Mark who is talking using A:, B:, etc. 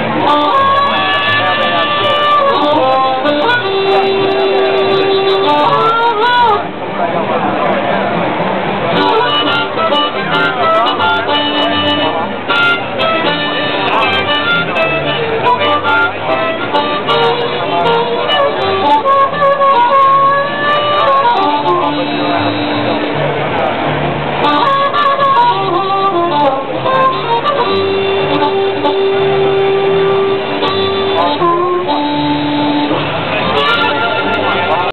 A: Oh.